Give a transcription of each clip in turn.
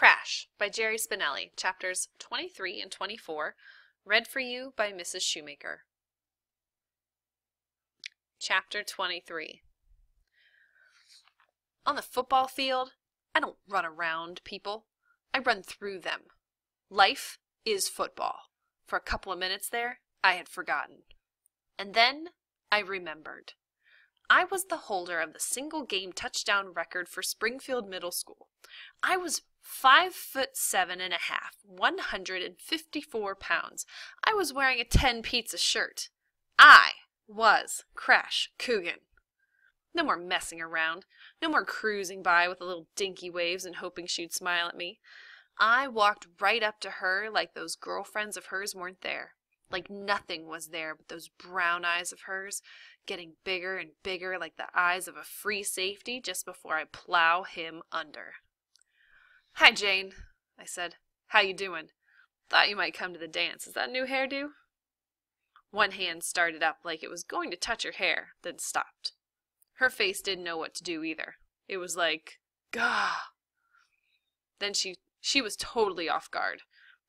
Crash by Jerry Spinelli, chapters 23 and 24, read for you by Mrs. Shoemaker. Chapter 23 On the football field, I don't run around people. I run through them. Life is football. For a couple of minutes there, I had forgotten. And then I remembered. I was the holder of the single game touchdown record for Springfield Middle School. I was five foot seven and a half, one hundred and fifty four pounds. I was wearing a ten pizza shirt. I was Crash Coogan. No more messing around. No more cruising by with a little dinky waves and hoping she'd smile at me. I walked right up to her like those girlfriends of hers weren't there. Like nothing was there but those brown eyes of hers, getting bigger and bigger like the eyes of a free safety just before I plow him under. Hi, Jane, I said. How you doing? Thought you might come to the dance. Is that new hairdo? One hand started up like it was going to touch her hair, then stopped. Her face didn't know what to do either. It was like, gah. Then she she was totally off guard.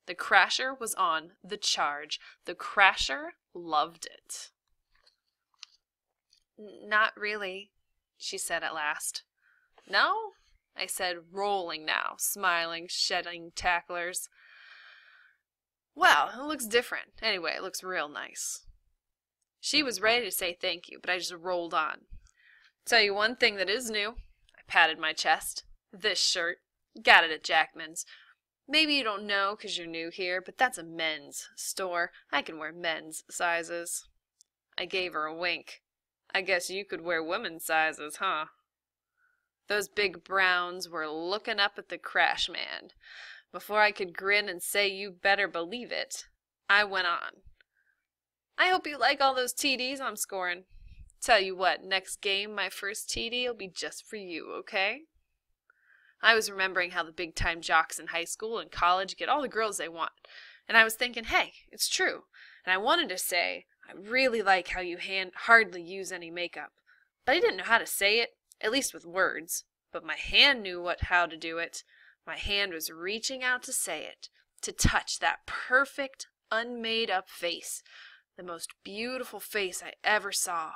The crasher was on the charge. The crasher loved it. Not really, she said at last. No? I said, rolling now, smiling, shedding tacklers. Well, it looks different. Anyway, it looks real nice. She was ready to say thank you, but I just rolled on. Tell you one thing that is new. I patted my chest. This shirt. Got it at Jackman's. Maybe you don't know 'cause you're new here, but that's a men's store. I can wear men's sizes. I gave her a wink. I guess you could wear women's sizes, huh? Those big browns were looking up at the crash man. Before I could grin and say you better believe it, I went on. I hope you like all those TDs I'm scoring. Tell you what, next game my first TD'll be just for you, okay? I was remembering how the big time jocks in high school and college get all the girls they want, and I was thinking, hey, it's true. And I wanted to say, I really like how you hand hardly use any makeup. But I didn't know how to say it, at least with words. But my hand knew what how to do it. My hand was reaching out to say it, to touch that perfect, unmade up face, the most beautiful face I ever saw.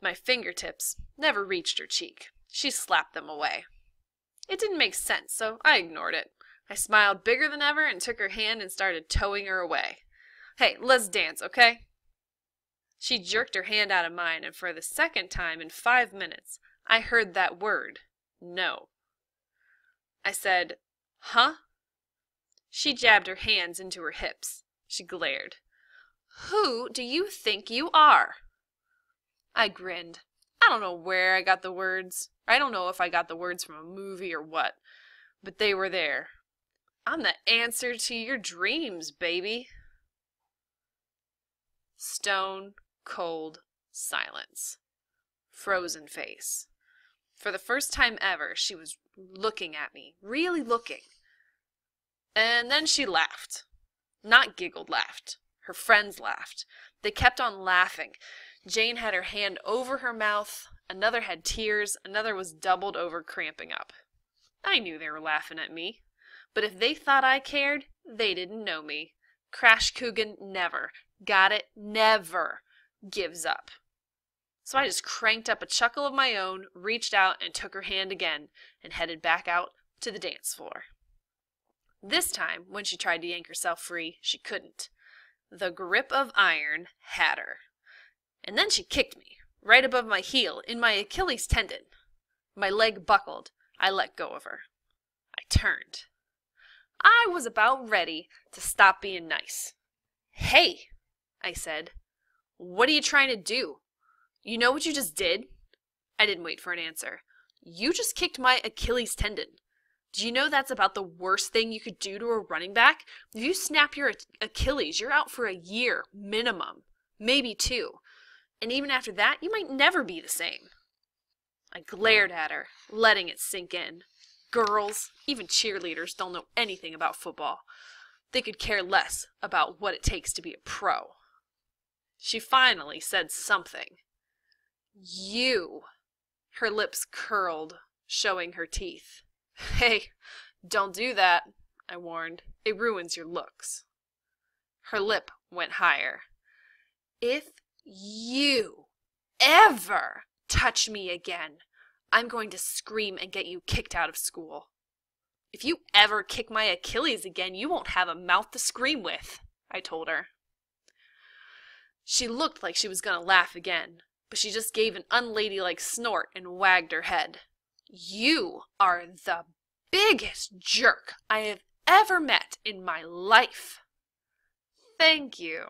My fingertips never reached her cheek. She slapped them away. It didn't make sense, so I ignored it. I smiled bigger than ever and took her hand and started towing her away. Hey, let's dance, okay? She jerked her hand out of mine, and for the second time in five minutes, I heard that word, no. I said, huh? She jabbed her hands into her hips. She glared. Who do you think you are? I grinned. I don't know where I got the words. I don't know if I got the words from a movie or what, but they were there. I'm the answer to your dreams, baby. Stone cold silence. Frozen face. For the first time ever, she was looking at me, really looking. And then she laughed. Not giggled, laughed. Her friends laughed. They kept on laughing. Jane had her hand over her mouth, another had tears, another was doubled over, cramping up. I knew they were laughing at me. But if they thought I cared, they didn't know me. Crash Coogan never, got it, never gives up. So I just cranked up a chuckle of my own, reached out and took her hand again, and headed back out to the dance floor. This time, when she tried to yank herself free, she couldn't. The grip of iron had her. And then she kicked me, right above my heel, in my Achilles tendon. My leg buckled. I let go of her. I turned. I was about ready to stop being nice. Hey, I said, what are you trying to do? You know what you just did? I didn't wait for an answer. You just kicked my Achilles tendon. Do you know that's about the worst thing you could do to a running back? If you snap your Achilles, you're out for a year minimum, maybe two. And even after that, you might never be the same. I glared at her, letting it sink in. Girls, even cheerleaders, don't know anything about football. They could care less about what it takes to be a pro. She finally said something. You. Her lips curled, showing her teeth. Hey, Don't do that, I warned. It ruins your looks. Her lip went higher. If you ever touch me again, I'm going to scream and get you kicked out of school. If you ever kick my Achilles again, you won't have a mouth to scream with, I told her. She looked like she was going to laugh again, but she just gave an unladylike snort and wagged her head. You are the biggest jerk I have ever met in my life. Thank you,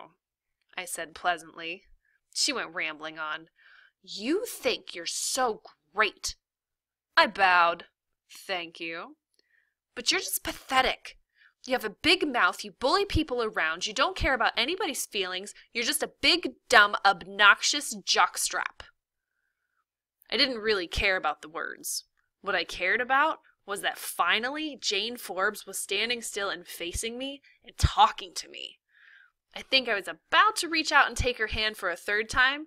I said pleasantly. She went rambling on. You think you're so great. I bowed. Thank you. But you're just pathetic. You have a big mouth, you bully people around, you don't care about anybody's feelings, you're just a big, dumb, obnoxious jockstrap. I didn't really care about the words. What I cared about was that finally Jane Forbes was standing still and facing me and talking to me. I think I was about to reach out and take her hand for a third time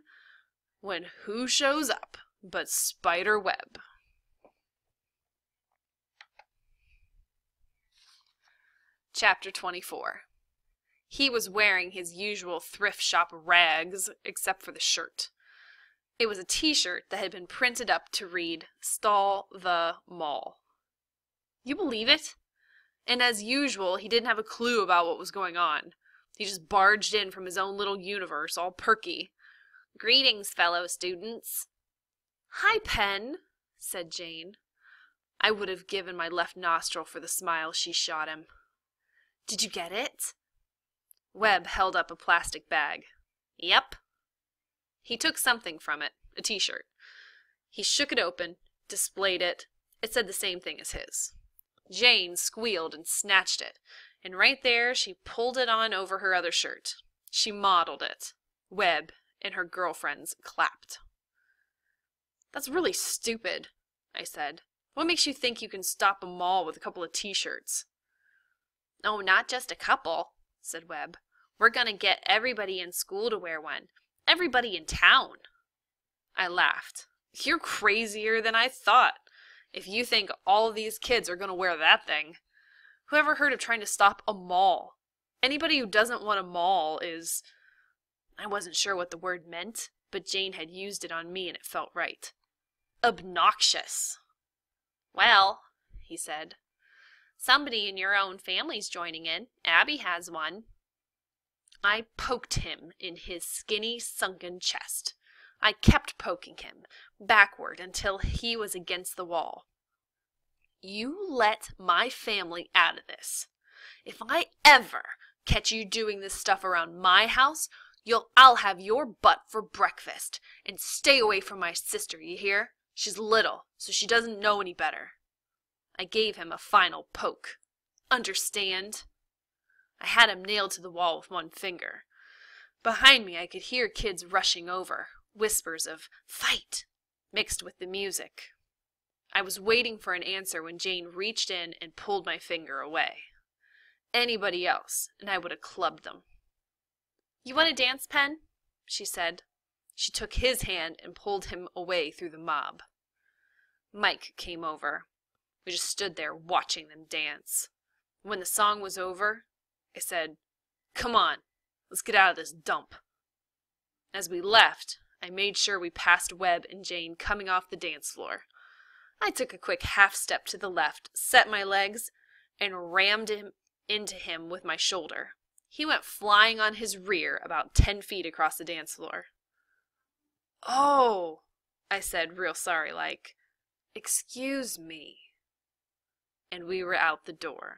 when who shows up but Spider Webb? Chapter 24 He was wearing his usual thrift shop rags, except for the shirt. It was a t shirt that had been printed up to read, Stall the Mall. You believe it? And as usual, he didn't have a clue about what was going on. He just barged in from his own little universe, all perky. Greetings, fellow students. Hi, Penn, said Jane. I would have given my left nostril for the smile she shot him. Did you get it? Webb held up a plastic bag. Yep. He took something from it, a t-shirt. He shook it open, displayed it. It said the same thing as his. Jane squealed and snatched it, and right there she pulled it on over her other shirt. She modeled it. Webb and her girlfriends clapped. That's really stupid, I said. What makes you think you can stop a mall with a couple of t-shirts? Oh, not just a couple, said Webb. We're going to get everybody in school to wear one. Everybody in town. I laughed. You're crazier than I thought. If you think all these kids are going to wear that thing. Who ever heard of trying to stop a mall? Anybody who doesn't want a mall is. I wasn't sure what the word meant, but Jane had used it on me and it felt right. Obnoxious. Well, he said, Somebody in your own family's joining in. Abby has one. I poked him in his skinny, sunken chest. I kept poking him, backward, until he was against the wall. You let my family out of this. If I ever catch you doing this stuff around my house, you'll I'll have your butt for breakfast. And stay away from my sister, you hear? She's little, so she doesn't know any better. I gave him a final poke. Understand? I had him nailed to the wall with one finger. Behind me I could hear kids rushing over, whispers of fight mixed with the music. I was waiting for an answer when Jane reached in and pulled my finger away. Anybody else, and I would have clubbed them. You want a dance, Penn? she said. She took his hand and pulled him away through the mob. Mike came over. We just stood there watching them dance. When the song was over, I said, Come on, let's get out of this dump. As we left, I made sure we passed Webb and Jane coming off the dance floor. I took a quick half step to the left, set my legs, and rammed him into him with my shoulder. He went flying on his rear about ten feet across the dance floor. Oh, I said, real sorry like. Excuse me and we were out the door.